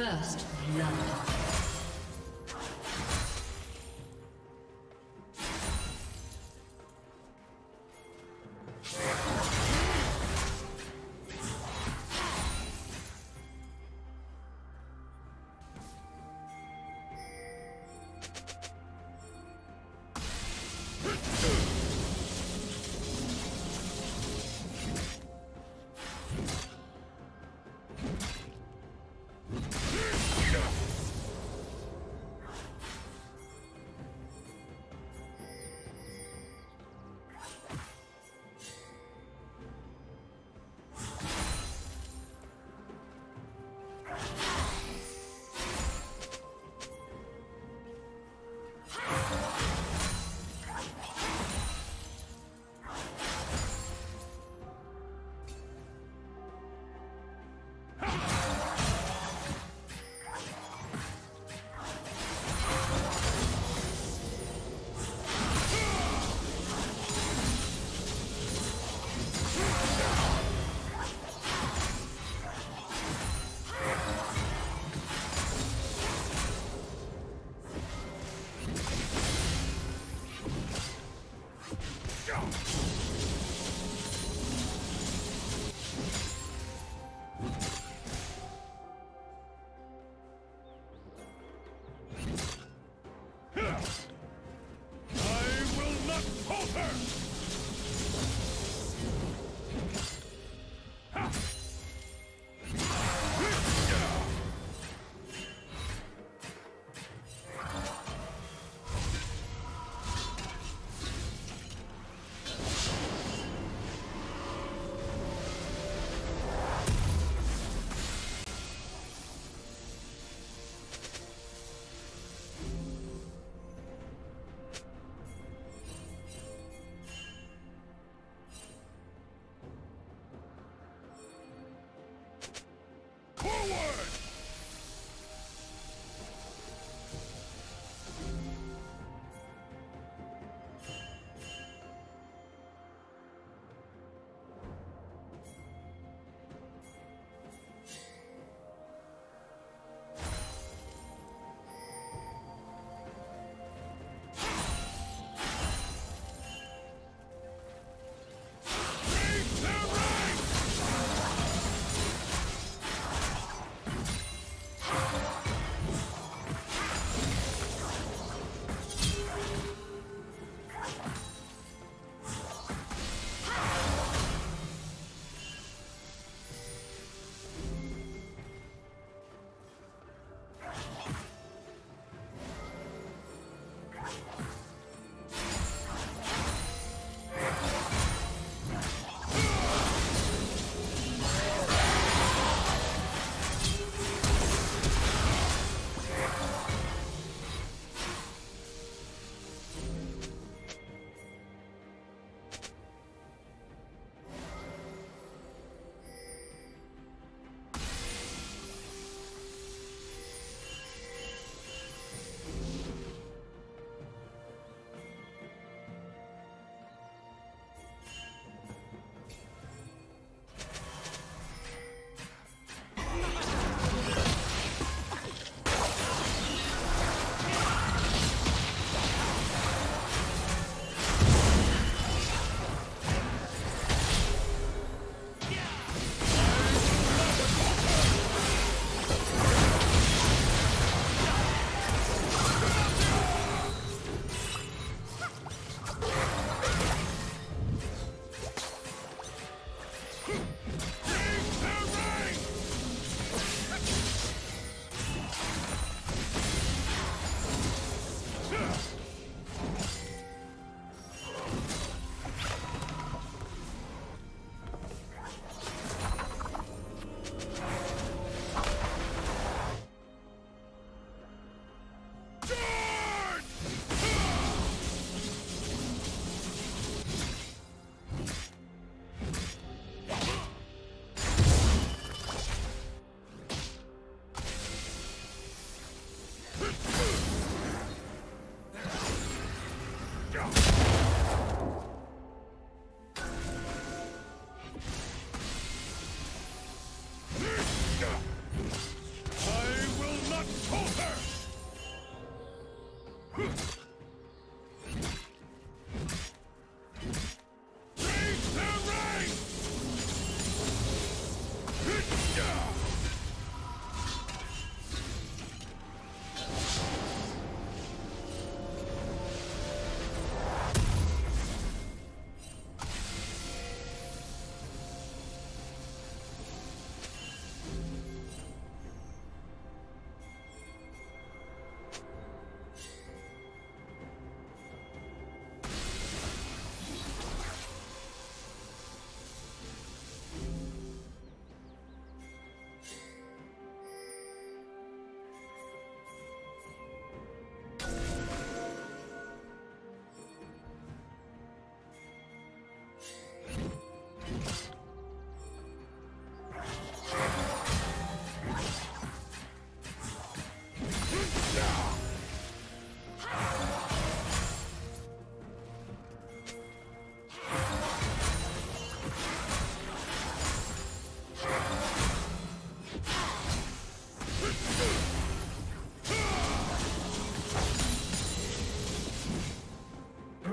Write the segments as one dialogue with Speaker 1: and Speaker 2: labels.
Speaker 1: First blood.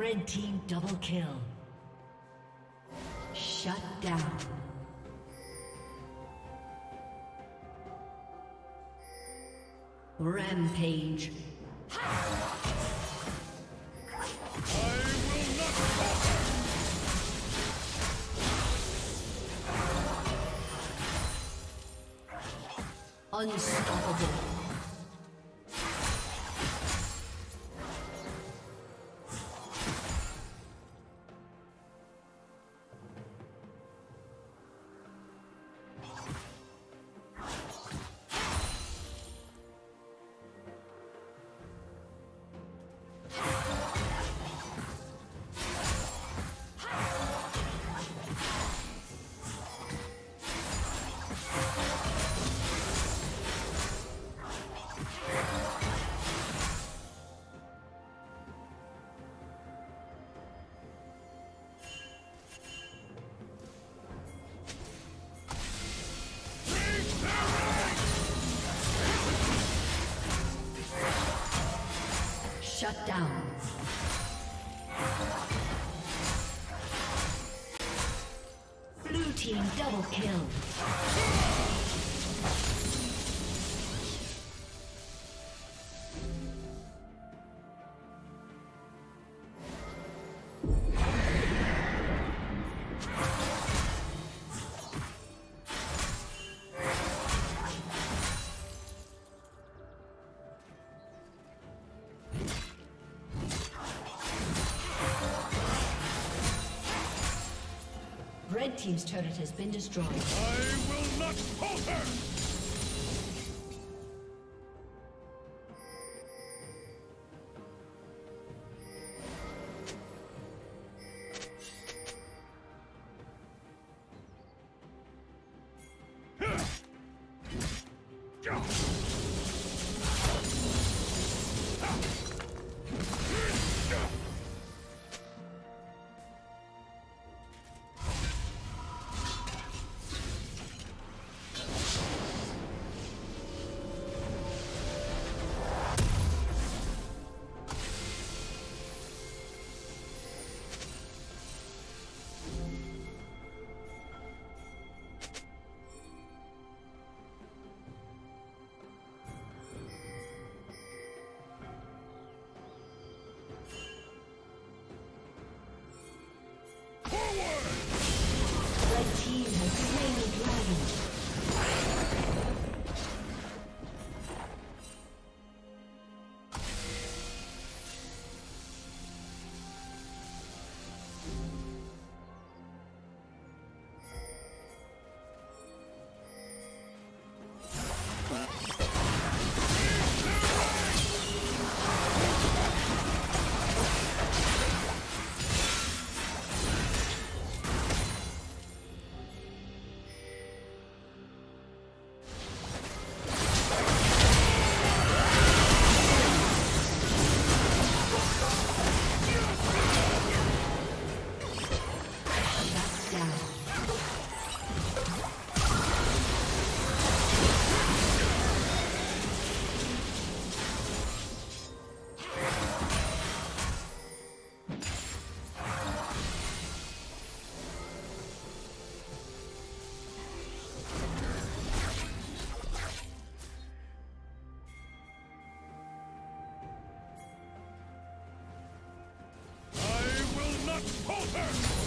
Speaker 1: Red team double kill. Shut down. Rampage. Unstoppable. Double kill. Team's turret has been destroyed. I will not falter! Go!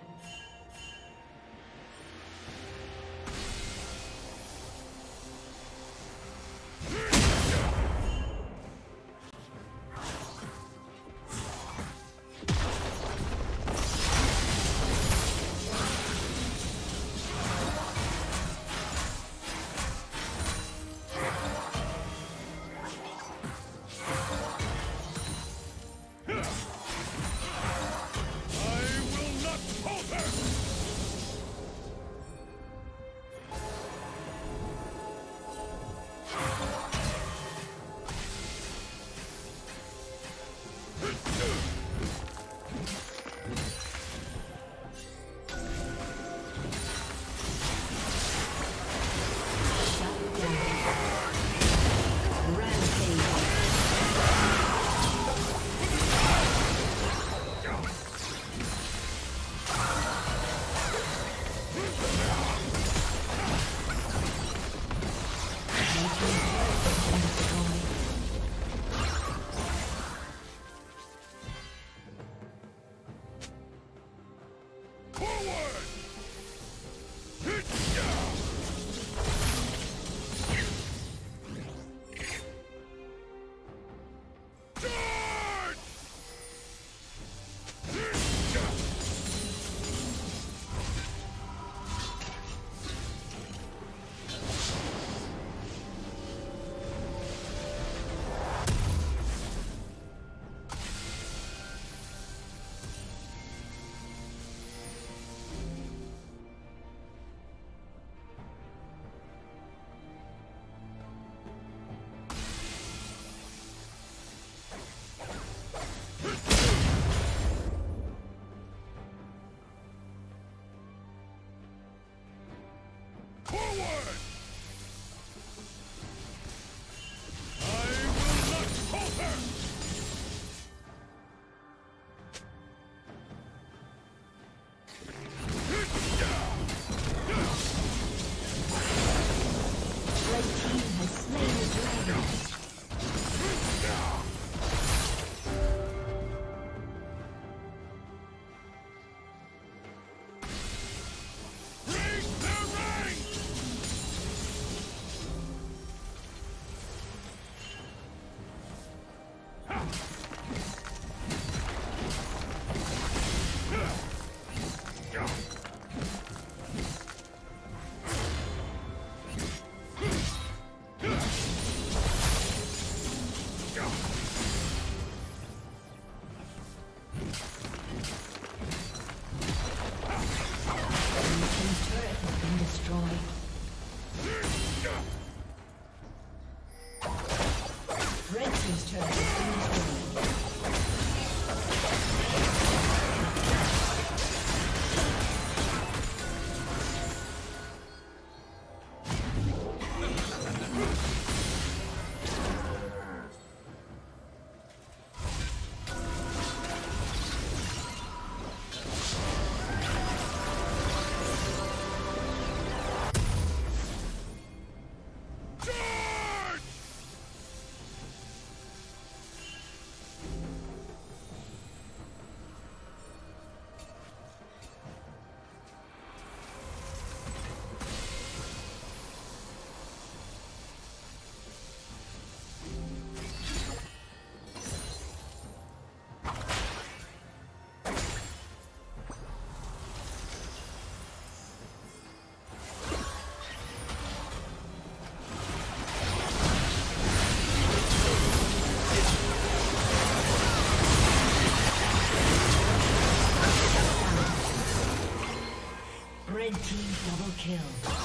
Speaker 1: team. kill.